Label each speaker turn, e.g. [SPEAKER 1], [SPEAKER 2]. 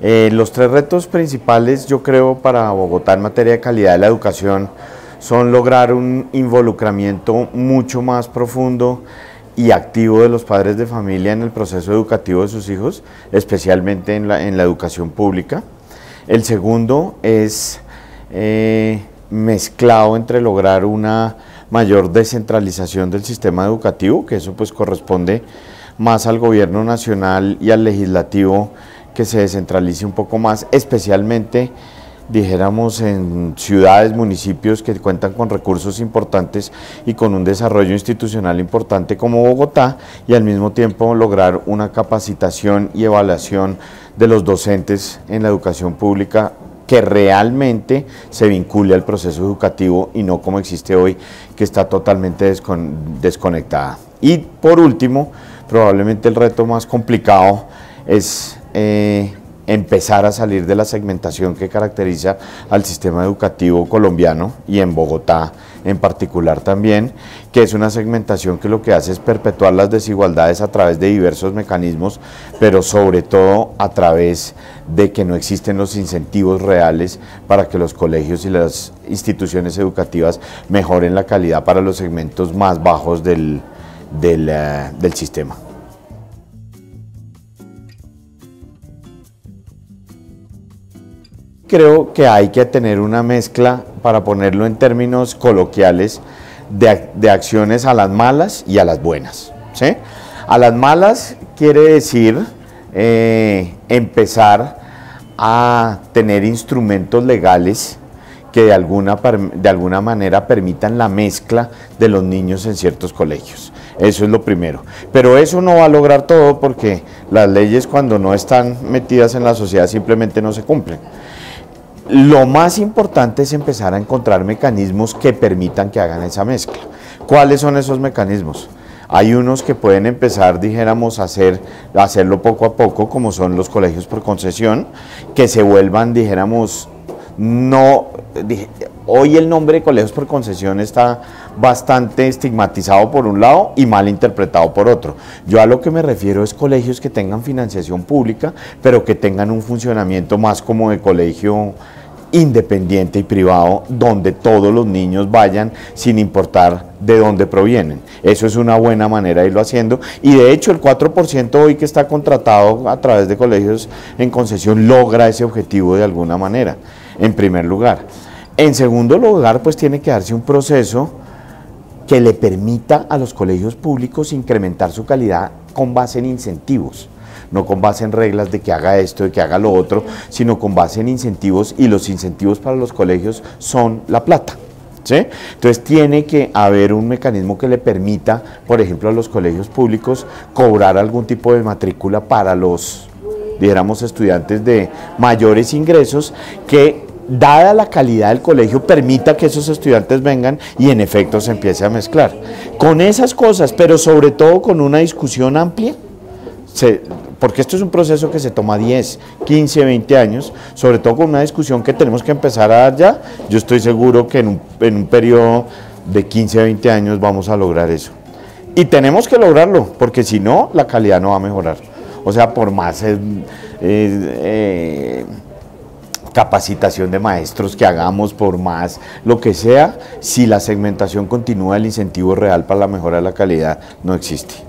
[SPEAKER 1] Eh, los tres retos principales, yo creo, para Bogotá en materia de calidad de la educación son lograr un involucramiento mucho más profundo y activo de los padres de familia en el proceso educativo de sus hijos, especialmente en la, educación pública. El segundo es eh, mezclado entre lograr una mayor descentralización del sistema educativo, que eso pues corresponde más al gobierno nacional y al legislativo que se descentralice un poco más, especialmente dijéramos en ciudades, municipios que cuentan con recursos importantes y con un desarrollo institucional importante como Bogotá y al mismo tiempo lograr una capacitación y evaluación de los docentes en la educación pública que realmente se vincule al proceso educativo y no como existe hoy, que está totalmente desconectada. Y por último, probablemente el reto más complicado es eh, empezar a salir de la segmentación que caracteriza al sistema educativo colombiano y en Bogotá en particular también, que es una segmentación que lo que hace es perpetuar las desigualdades a través de diversos mecanismos, pero sobre todo a través de que no existen los incentivos reales para que los colegios y las instituciones educativas mejoren la calidad para los segmentos más bajos del, del, eh, del sistema. Creo que hay que tener una mezcla, para ponerlo en términos coloquiales, de, acciones a las malas y a las buenas. ¿sí? A las malas quiere decir eh, empezar a tener instrumentos legales que de alguna, de alguna manera permitan la mezcla de los niños en ciertos colegios. Eso es lo primero. Pero eso no va a lograr todo porque las leyes cuando no están metidas en la sociedad simplemente no se cumplen. Lo más importante es empezar a encontrar mecanismos que permitan que hagan esa mezcla. ¿Cuáles son esos mecanismos? Hay unos que pueden empezar, dijéramos, a, hacer, hacerlo poco a poco, como son los colegios por concesión, que se vuelvan, dijéramos, no... hoy el nombre de colegios por concesión está bastante estigmatizado por un lado y mal interpretado por otro. Yo a lo que me refiero es colegios que tengan financiación pública, pero que tengan un funcionamiento más como de colegio independiente y privado donde todos los niños vayan sin importar de dónde provienen. Eso es una buena manera de irlo haciendo y de hecho el 4% hoy que está contratado a través de colegios en concesión logra ese objetivo de alguna manera, en primer lugar. En segundo lugar, pues tiene que darse un proceso que le permita a los colegios públicos incrementar su calidad con base en incentivos no con base en reglas de que haga esto, de que haga lo otro, sino con base en incentivos y los incentivos para los colegios son la plata. ¿Sí? Entonces tiene que haber un mecanismo que le permita, por ejemplo, a los colegios públicos cobrar algún tipo de matrícula para los, dijéramos, estudiantes de mayores ingresos que dada la calidad del colegio, permita que esos estudiantes vengan y en efecto se empiece a mezclar. Con esas cosas, pero sobre todo con una discusión amplia, porque esto es un proceso que se toma 10, 15, 20 años, sobre todo con una discusión que tenemos que empezar a dar ya, yo estoy seguro que en un, en un periodo de 15 a 20 años vamos a lograr eso. Y tenemos que lograrlo, porque si no, la calidad no va a mejorar. O sea, por más eh, eh, capacitación de maestros que hagamos, por más lo que sea, si la segmentación continúa, el incentivo real para la mejora de la calidad no existe.